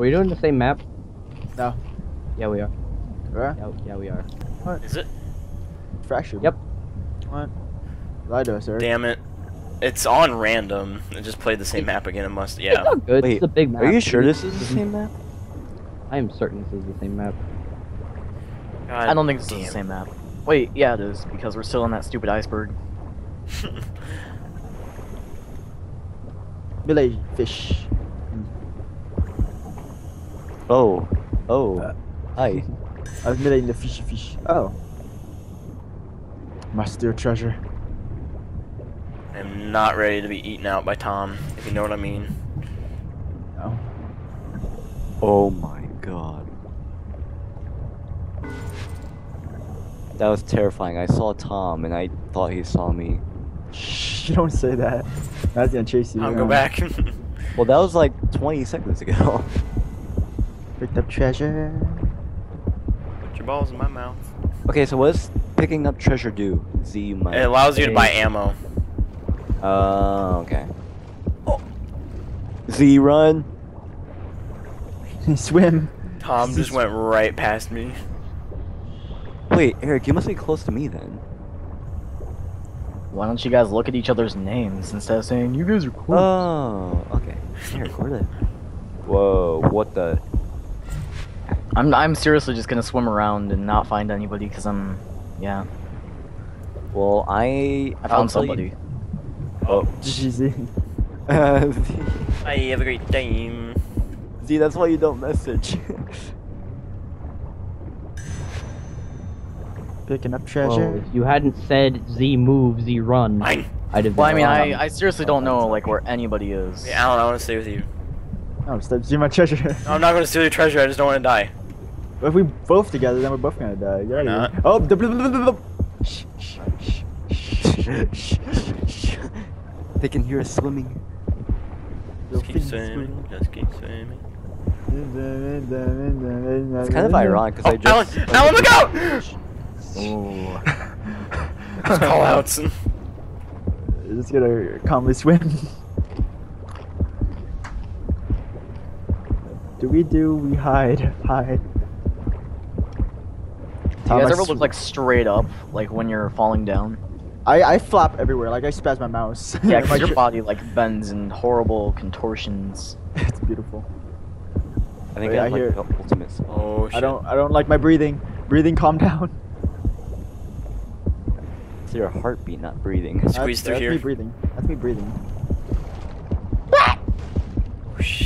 we doing the same map? No. Yeah, we are. Right? Yeah, yeah we are. What? Is it? Fracture. Yep. What? Lie to us, sir. Damn it. It's on random. It just played the same map again. It must. It's Yeah. all good. Wait, it's a big map. Are you sure this is the same map? I am certain this is the same map. God I don't think this is the same map. Wait, yeah, it is because we're still on that stupid iceberg. Village fish. Oh. Oh. Uh, Hi. I was milling the fishy fish. Oh. My steel treasure. I'm not ready to be eaten out by Tom, if you know what I mean. No. Oh my god. That was terrifying. I saw Tom and I thought he saw me. Shh, you don't say that. I was gonna chase you. I'll go back. Well, that was like 20 seconds ago. Picked up treasure. Put your balls in my mouth. okay, so what does picking up treasure do? Z my. It allows you to buy ammo. Oh, okay. Oh. Z run. Swim. Tom just went right past me. Wait, Eric, you must be close to me then. Why don't you guys look at each other's names instead of saying you guys are cool? Oh, okay. Eric, where the? Whoa, what the? I'm I'm seriously just gonna swim around and not find anybody because I'm, yeah, Well, I. I I'll found you- somebody. Oh. Easy. I have a great time. Z, that's why you don't message. Picking up Well, treasure. if you hadn't said Z move, Z run, Mine. I'd have. Well, I mean, wrong. I I seriously don't know like where anybody is. Yeah, Alan, I want to stay with you. Oh, stop seeing my treasure. No, I'm not going to steal your treasure. I just don't want to die. If we both together, then we're both gonna die. Get We're not. Oh, the blah, blah, blah, blah, blah. Shh, shh, shh, shh. they can hear us swimming. Just keep swimming. Just keep swimming. It's kind of ironic because I Oh, just. Alan, Alan, look out! Ooh. Let's call outs. Just gonna calmly swim. do we do? We hide. Hide. Do you guys I ever look like straight up, like when you're falling down? I I flap everywhere. Like I spaz my mouse. Yeah, My because your body like bends in horrible contortions. it's beautiful. I think Wait, I I have like hear- the ultimate. Oh, shit. I don't I don't like my breathing. Breathing, calm down. It's your heartbeat, not breathing. Squeeze that's, through that's here. me breathing. That's me breathing.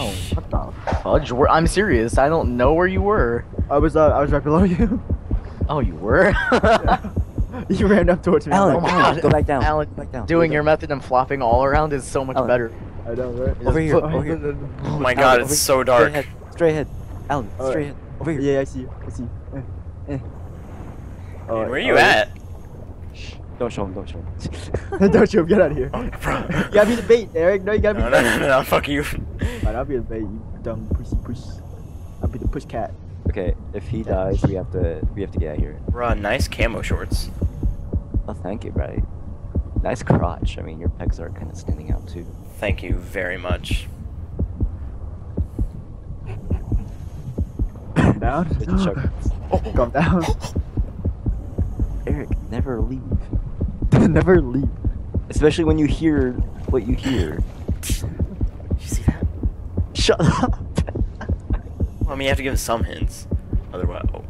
Oh, what the fudge? Where, I'm serious. I don't know where you were. I was uh, I was right below you. Oh, you were. you ran up towards me. Alan, I'm like, Oh my Alan, God. go back down. Alan, go back down. Doing Go your down. method and flopping all around is so much Alan. better. I know, right? Over here, over here. Oh my Alan, god, it's here. so Straight dark. ahead. Straight ahead. Alan, Alright. straight ahead. Over here. Yeah, I see you. I see you. Eh, eh. Oh, Where are you oh, at? Don't show him. Don't show him. Don't you get out of here. Oh. You gotta be the bait, Eric. No, you gotta be No, the no, bait. no, no, no, fuck you. Alright, I'll be the bait, you dumb pussy puss. I'll be the push cat. Okay, if he dies, we have to we have to get out of here. Bro, nice camo shorts. Oh, thank you, buddy. Nice crotch. I mean, your pecs are kind of standing out too. Thank you very much. Calm down. Good job. Calm down. Eric, never leave. Never leave. Especially when you hear what you hear. You see that? Shut up. Well, I mean, you have to give us some hints. Otherwise, oh.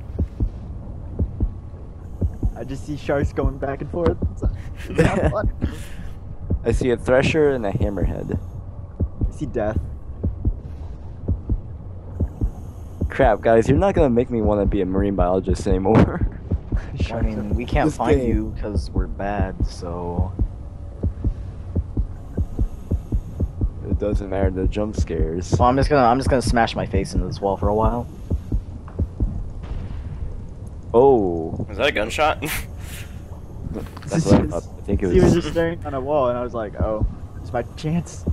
I just see sharks going back and forth. It's. I see a thresher and a hammerhead. I see death. Crap, guys, you're not gonna make me want to be a marine biologist anymore. I mean, we can't This find game. you because we're bad. So it doesn't matter the jump scares. So I'm just gonna I'm just gonna smash my face into this wall for a while. Oh, Was that a gunshot? that's what I thought. I think it was. He was was. just staring on a wall, and I was like, "Oh, it's my chance."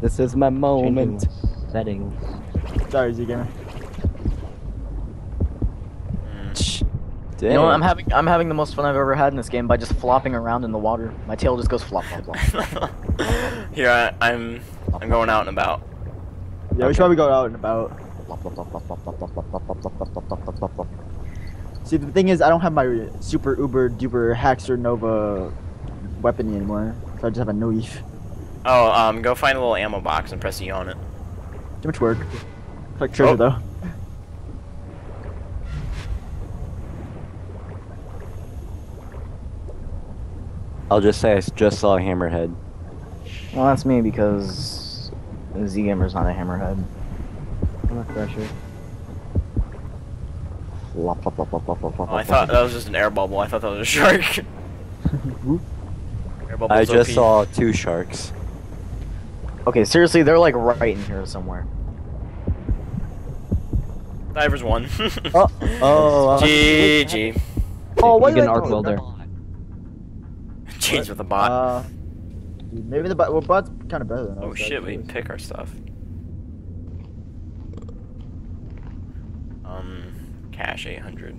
This is my Changing moment. settings. Sorry, Z gamer. Dang. You know, what? I'm having I'm having the most fun I've ever had in this game by just flopping around in the water. My tail just goes flop flop flop. Here, I, I'm I'm going out and about. Yeah, we should probably go out and about. See, the thing is, I don't have my super uber duper Haxer Nova weapon anymore, so I just have a knife. Oh, um, go find a little ammo box and press E on it. Too much work. Like treasure Oh. though. I'll just say I just saw a hammerhead. Well, that's me because Z Gamer's not a hammerhead. I'm lop, lop, Oh, I thought that was just an air bubble. I thought that was a shark. I just saw two sharks. Okay, seriously, they're like right in here somewhere. Divers one. Oh, oh, GG. Oh, why you did get an arc call it welder. That? Change with the bot. Uh, maybe the bot. Well, bot's kind of better than us. oh us, shit, we actually. pick our stuff. Um, cash 800.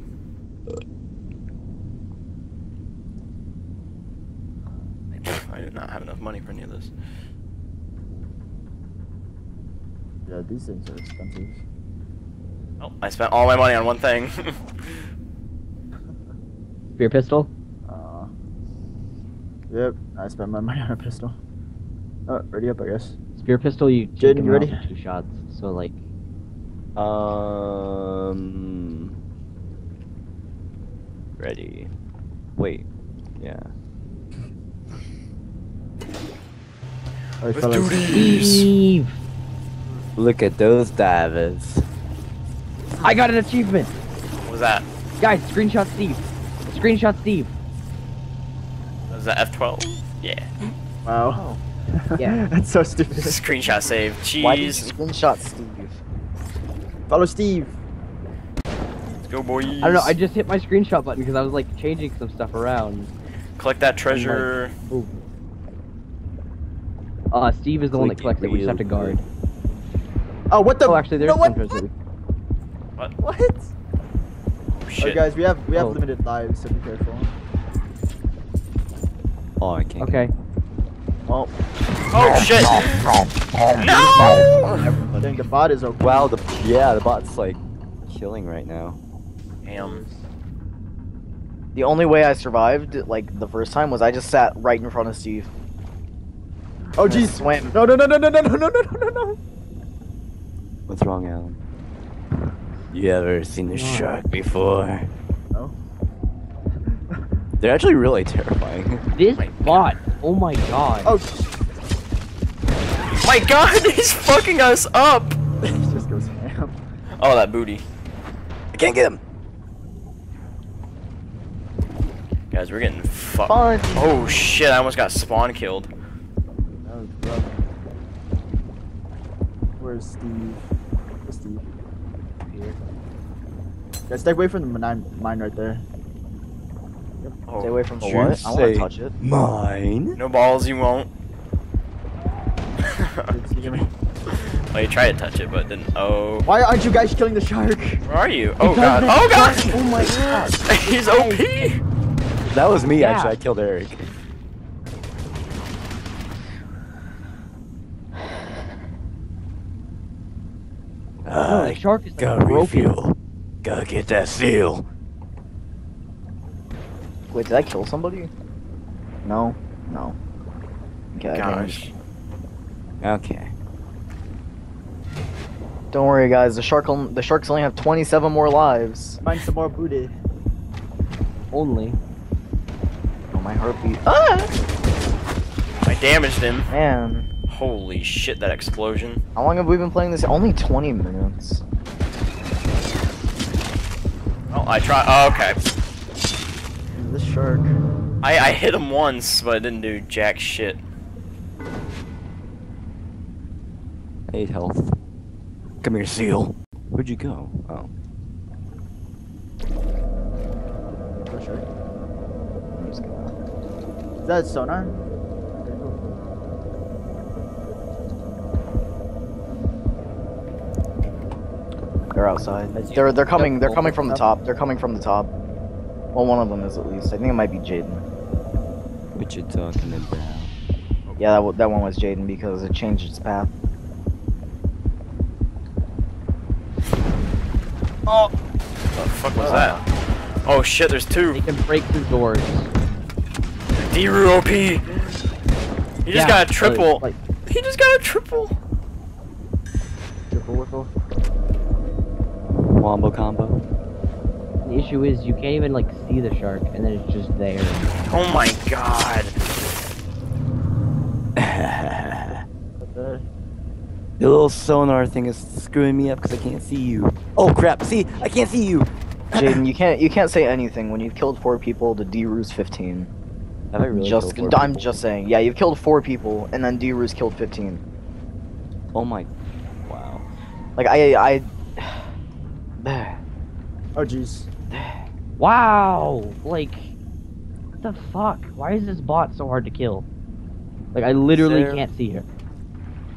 I do not have enough money for any of this. Yeah, these things are expensive. Oh, I spent all my money on one thing. Spear pistol? Yep, I spent my money on a pistol. Oh, ready up, I guess. Spear pistol, you take Jaden, him you ready? two shots. So like, Um. Ready. Wait. Yeah. Alright, Let's do fellas. this. Steve! Look at those divers. I got an achievement! What was that? Guys, screenshot Steve. Screenshot Steve. Was that F12? Yeah. Wow. Yeah. That's so stupid. Screenshot save. Why did you Cheese. screenshot Steve? Follow Steve. Let's go, boys. I don't know, I just hit my screenshot button because I was like changing some stuff around. Collect that treasure. Ooh. Uh, Steve is the one that Click collects it, we just have to guard. Oh, what the? Oh, actually, there's no, what? some treasure. we- What? What? Oh, Oh, shit. guys, we have we have Oh. limited lives, so be careful. Oh, I can't. Okay. Well, oh. oh shit! No! Dang, the bot is okay. Wow. The yeah, the bot's like killing right now. Damn. the only way I survived, like the first time, was I just sat right in front of Steve. Oh and I jeez. swam. No no no no no no no no no no no. What's wrong, Alan? You ever seen a shark before? No. They're actually really terrifying. This My bot! Oh my god. Oh, My god, he's fucking us up! it just goes ham. Oh, that booty. I can't get him. Guys, we're getting fucked. Fun. Oh shit, I almost got spawn killed. That was rough. Where's Steve? Where's Steve? Here. Guys, stay away from the mine, mine right there. Oh, Stay away from the Should what? I want say to touch it. Mine. No balls, you won't. Did you get oh, you tried to touch it, but didn't. Oh. Why aren't you guys killing the shark? Where are you? Oh Because god. Oh god! shark- Oh my god. he's OP! That was me Yeah. actually. I killed Eric. No, Uh, the shark is like gotta broken. refuel. Gotta get that seal. Wait, did I kill somebody? No. No. Okay. Gosh. Okay. Don't worry, guys. The shark, the sharks only have 27 more lives. Find some more booty. Only. Oh, my heartbeat. Ah! I damaged him. Man, Holy shit, that explosion. how long have we been playing this? Only 20 minutes. Oh, I try. Oh, okay. This shark. I, I hit him once, but I didn't do jack shit. I need health. Come here, seal. Where'd you go? Oh. What shark? I'm just gonna- Is that sonar? They're outside. They're they're coming. They're coming from the top. They're coming from the top. Well, one of them is at least. I think it might be Jaden. What you talking about? Yeah, that, w- that one was Jaden because it changed its path. Oh! What the fuck was uh. that? Oh shit, there's two. They can break through doors. Diru OP! He just Yeah, got a triple. Oh, like, He just got a triple. Triple whiffle. Wombo combo. The issue is you can't even like see the shark, and then it's just there. Oh my god. Uh, The little sonar thing is screwing me up because I can't see you. Oh crap! See, I can't see you. Jaden, you can't you can't say anything when you've killed four people. The D-Roo's 15. Have I really? just killed four I'm people? just saying. Yeah, you've killed four people, and then D-Roo's killed 15. Oh my! Wow. Like I I. oh jeez. Wow! Like, what the fuck? Why is this bot so hard to kill? Like, I literally there- can't see her.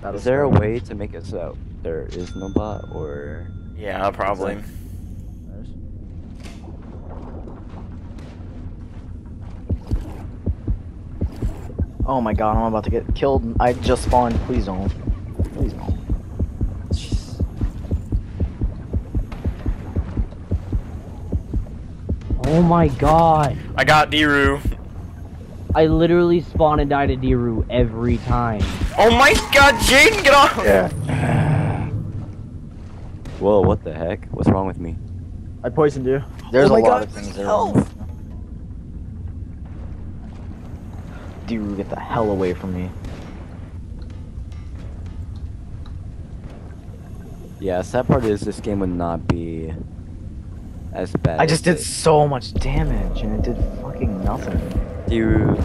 That Is was there a way to make it so there is no bot, or Yeah, probably. Nice. Oh my god, I'm about to get killed. I just spawned. Please don't. Please don't. Oh my god! I got Diru. I literally spawn and die to Diru every time. Oh my god, Jaden, get off! Yeah. Whoa! What the heck? What's wrong with me? I poisoned you. There's Oh a lot God, of things there. health. D-Roo, get the hell away from me. Yeah, sad part is this game would not be as bad. I just did so much damage, and it did fucking nothing. it- Diru.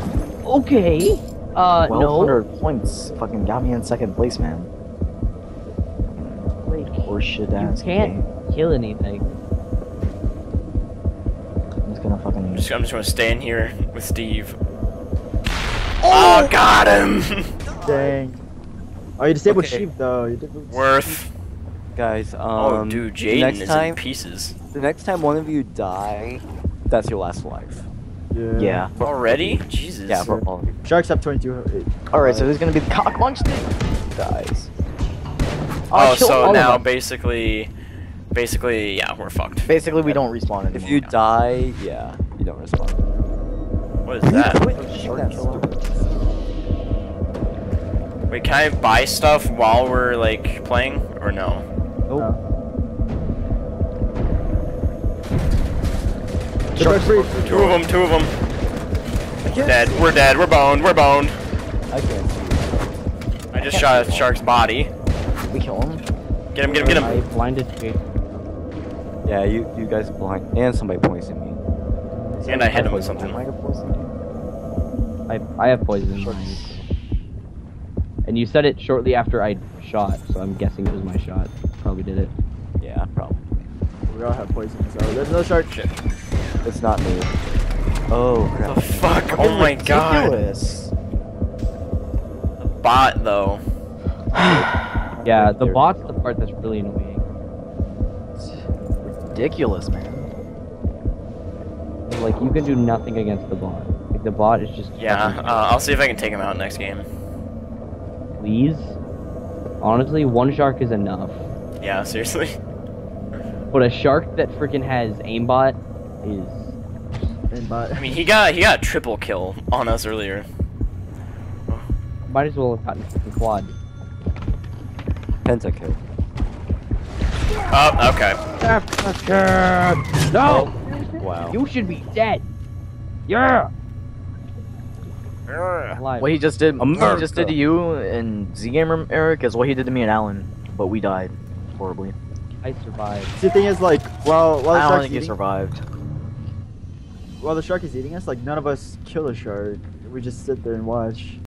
Okay. Uh, no. 1200 points fucking got me in second place, man. Like, Horseshit you ass can't game. kill anything. I'm just gonna fucking. I'm just, I'm just gonna stay in here with Steve. Oh, got him! Dang. Oh, you disabled Okay. sheep though. You did Worth. Guys, um, Oh, dude, the Jaden next is time, in pieces. the next time one of you die, that's your last life. Yeah. Yeah. Already? Jesus. Yeah, for all of you. Sharks have 22. Alright, so who's gonna be the cock munch guys? Oh, kill all so now basically, basically, yeah, we're fucked. Basically, we don't respawn anymore. If you die, yeah, you don't respawn. What is that? Shark killer. Wait, can I buy stuff while we're like playing, or no? Nope. Shark free. Two of them, two of them. Dead. We're dead. We're boned. We're boned. I can't see. I just shot a shark's body. We kill him. Get him, get him, get him. I him. blinded you. Yeah, you you guys blind and somebody poisoned me. And I hit him with something. I gonna poison you? I, I have poison in mine. And you said it shortly after I shot, so I'm guessing it was my shot. Probably did it. Yeah, probably. We all have poison, so there's no shark. Shit. It's not me. Oh crap. The fuck? Oh my god. Ridiculous. Bot though. Yeah, the There- bot's the part that's really annoying. Ridiculous, man. Like, you can do nothing against the bot. Like, the bot is just. Yeah, uh, I'll see if I can take him out next game. Please? Honestly, one shark is enough. Yeah, seriously. What a shark that freaking has aimbot is. And bot. I mean, he got he got a triple kill on us earlier. Might as well have gotten fucking quad. Pentakill. Oh, okay. No! Oh, wow. You should be dead! Yeah! Alive. What he just did, what he just did to you and Z Gamer Eric is what he did to me and Alan, but we died horribly. I survived. See, the thing is, like, while while the I don't shark's think he eating, survived. while the shark is eating us, like none of us kill a shark. We just sit there and watch.